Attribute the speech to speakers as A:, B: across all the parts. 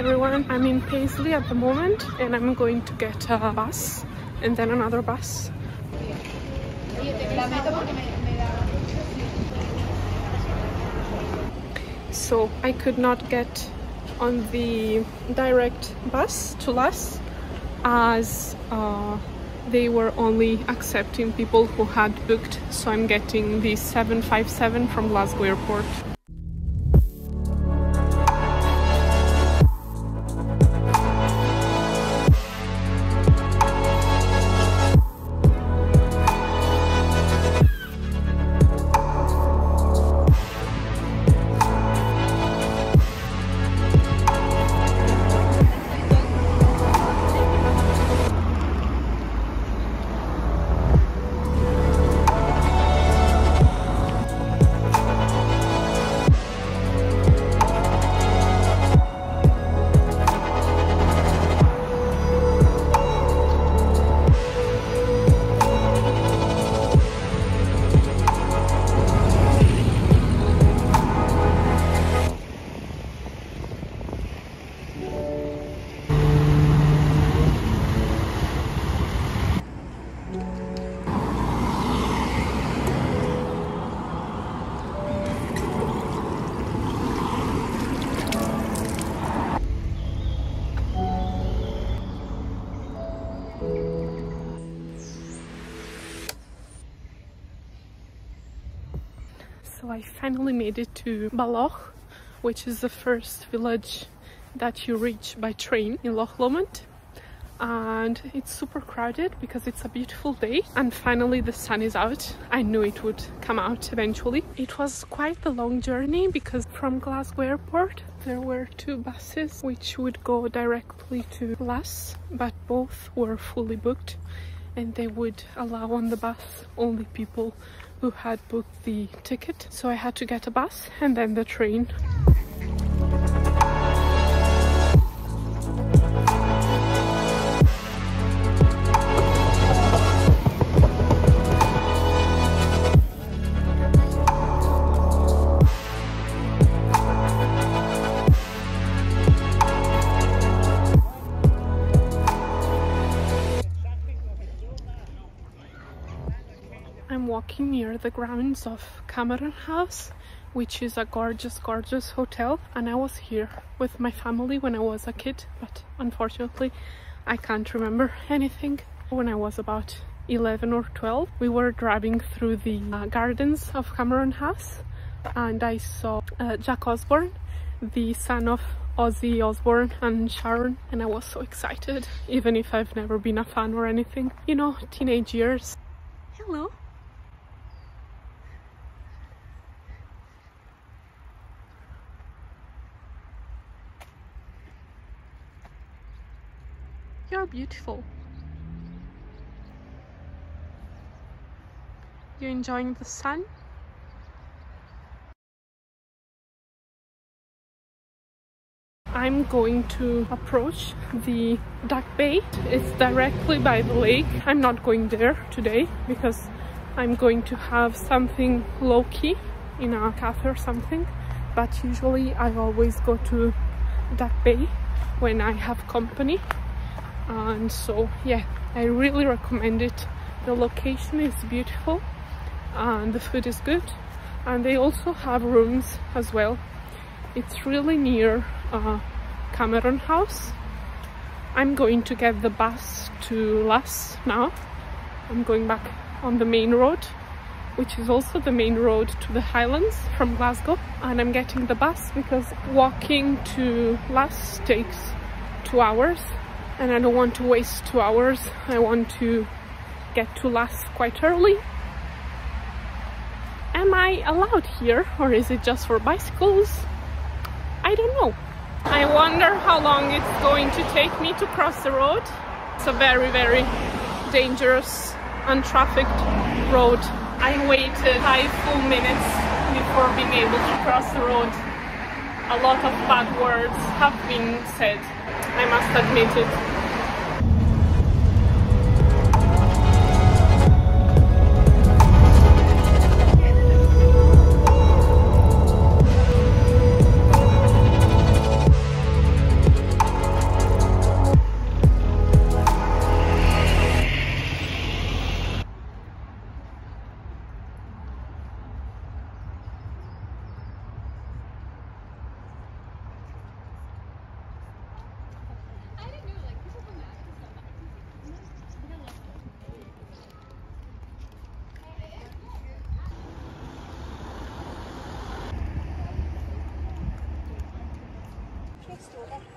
A: everyone, I'm in Paisley at the moment and I'm going to get a bus and then another bus. So I could not get on the direct bus to Luss as uh, they were only accepting people who had booked so I'm getting the 757 from Glasgow airport. I finally made it to Balloch, which is the first village that you reach by train in Loch Lomond. And it's super crowded because it's a beautiful day. And finally the sun is out. I knew it would come out eventually. It was quite a long journey because from glasgow airport there were two buses which would go directly to Luss but both were fully booked and they would allow on the bus only people who had booked the ticket. So I had to get a bus and then the train walking near the grounds of Cameron House which is a gorgeous gorgeous hotel. And I was here with my family when I was a kid but unfortunately I can't remember anything. When I was about 11 or 12 we were driving through the uh, gardens of Cameron House and I saw uh, Jack Osbourne the son of Ozzy Osbourne and Sharon. And I was so excited even if I've never been a fan or anything. You know teenage years. Hello beautiful. You're enjoying the sun? I'm going to approach the Duck Bay. It's directly by the lake. I'm not going there today because I'm going to have something low-key in a cafe or something. But usually I always go to Duck Bay when I have company and so yeah I really recommend it. The location is beautiful and the food is good. And they also have rooms as well. It's really near uh, Cameron House. I'm going to get the bus to Luss now. I'm going back on the main road which is also the main road to the Highlands from Glasgow. And I'm getting the bus because walking to Luss takes two hours and I don't want to waste two hours. I want to get to Luss quite early. Am I allowed here or is it just for bicycles? I don't know. I wonder how long it's going to take me to cross the road. It's a very, very dangerous, untrafficked road. I waited five full minutes before being able to cross the road. A lot of bad words have been said, I must admit it. store.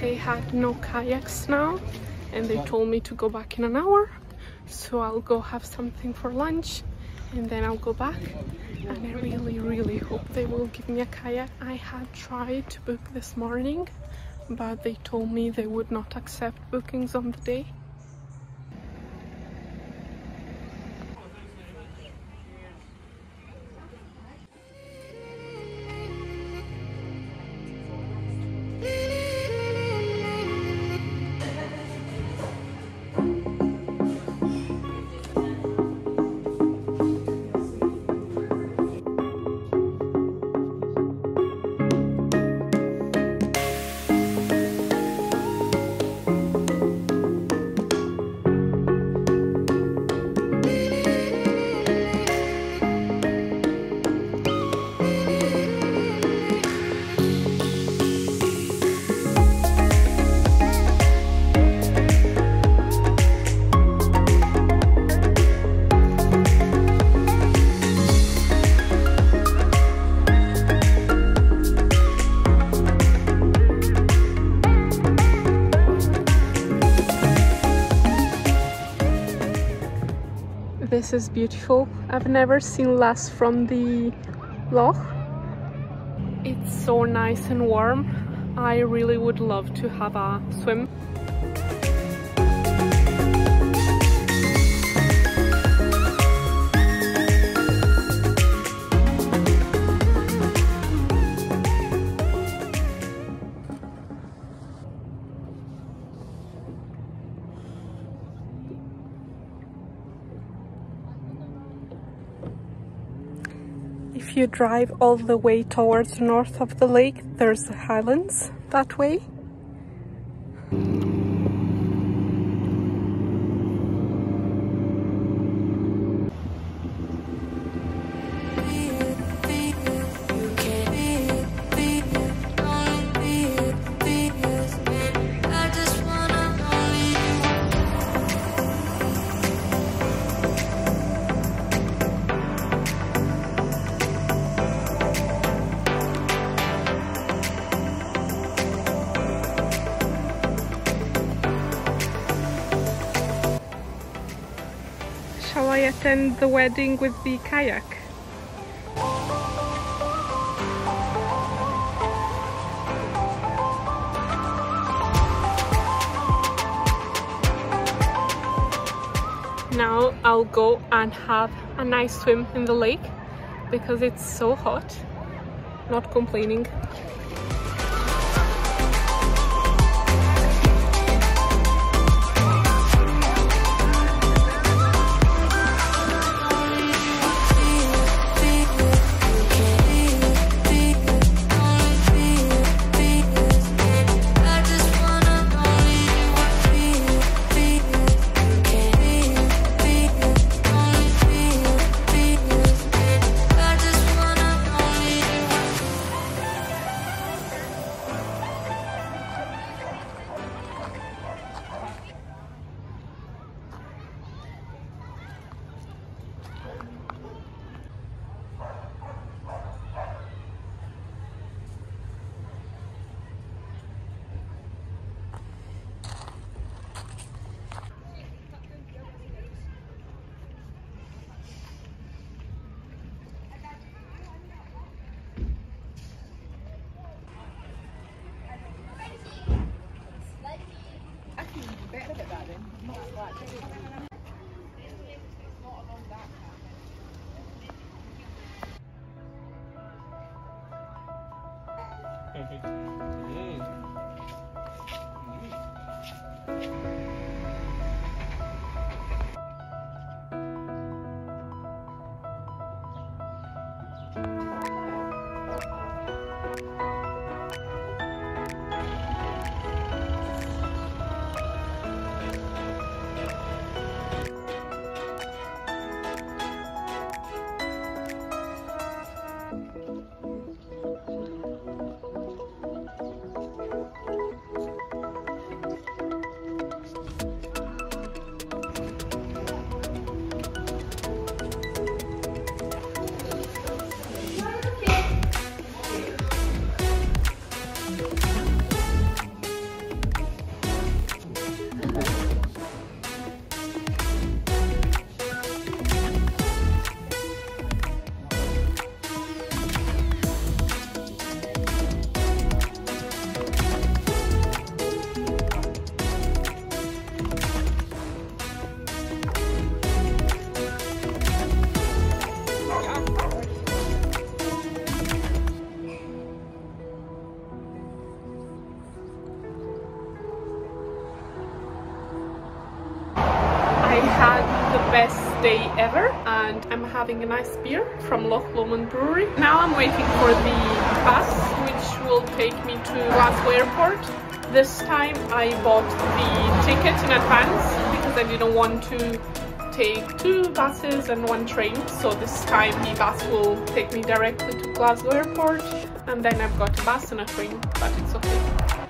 A: They had no kayaks now and they told me to go back in an hour so I'll go have something for lunch and then I'll go back and I really really hope they will give me a kayak. I had tried to book this morning but they told me they would not accept bookings on the day This is beautiful. I've never seen Luss from the loch. It's so nice and warm. I really would love to have a swim. You drive all the way towards north of the lake, there's the highlands that way. Attend the wedding with the kayak? Now I'll go and have a nice swim in the lake because it's so hot. Not complaining. Ever and I'm having a nice beer from Loch Lomond Brewery. Now I'm waiting for the bus which will take me to Glasgow Airport. This time I bought the ticket in advance because I didn't want to take two buses and one train so this time the bus will take me directly to Glasgow Airport and then I've got a bus and a train but it's okay.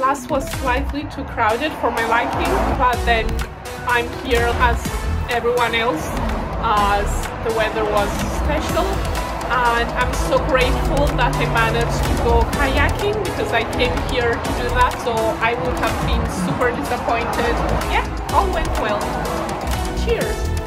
A: Luss was slightly too crowded for my liking, but then I'm here as everyone else as the weather was special and I'm so grateful that I managed to go kayaking because I came here to do that so I would have been super disappointed. Yeah, all went well. Cheers!